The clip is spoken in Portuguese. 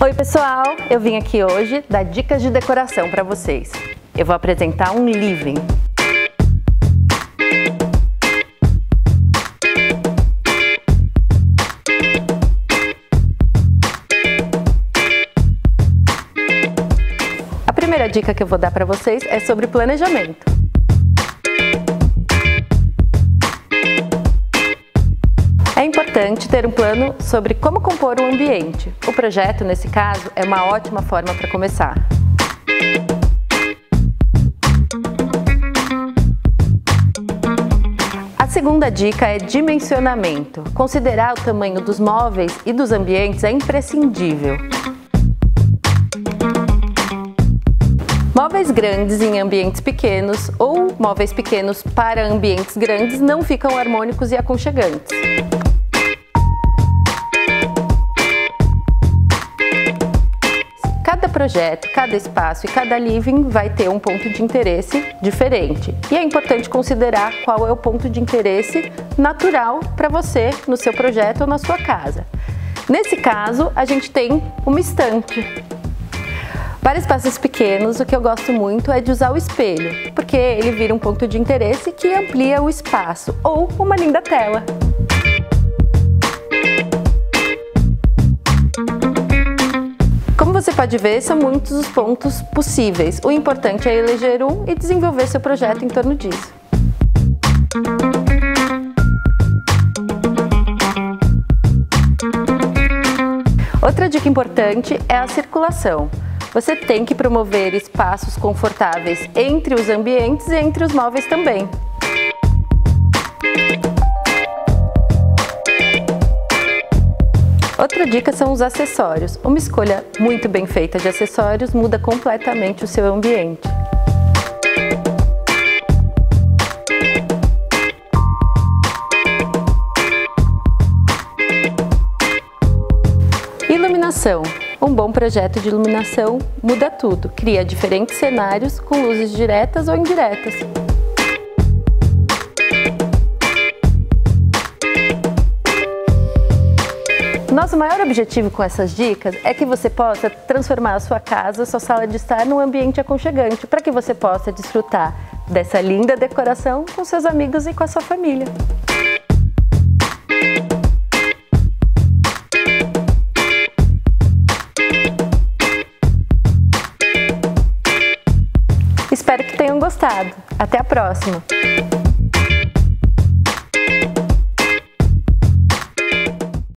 Oi pessoal, eu vim aqui hoje dar dicas de decoração para vocês. Eu vou apresentar um living. A primeira dica que eu vou dar para vocês é sobre planejamento. Importante ter um plano sobre como compor o ambiente. O projeto, nesse caso, é uma ótima forma para começar. A segunda dica é dimensionamento. Considerar o tamanho dos móveis e dos ambientes é imprescindível. Móveis grandes em ambientes pequenos ou móveis pequenos para ambientes grandes não ficam harmônicos e aconchegantes. Projeto, cada espaço e cada living vai ter um ponto de interesse diferente. E é importante considerar qual é o ponto de interesse natural para você no seu projeto ou na sua casa. Nesse caso, a gente tem uma estante. Para espaços pequenos, o que eu gosto muito é de usar o espelho, porque ele vira um ponto de interesse que amplia o espaço, ou uma linda tela. Pode ver, são muitos os pontos possíveis. O importante é eleger um e desenvolver seu projeto em torno disso. Outra dica importante é a circulação. Você tem que promover espaços confortáveis entre os ambientes e entre os móveis também. Outra dica são os acessórios. Uma escolha muito bem feita de acessórios muda completamente o seu ambiente. Iluminação. Um bom projeto de iluminação muda tudo, cria diferentes cenários com luzes diretas ou indiretas. Maior objetivo com essas dicas é que você possa transformar a sua casa, a sua sala de estar num ambiente aconchegante, para que você possa desfrutar dessa linda decoração com seus amigos e com a sua família. Espero que tenham gostado. Até a próxima!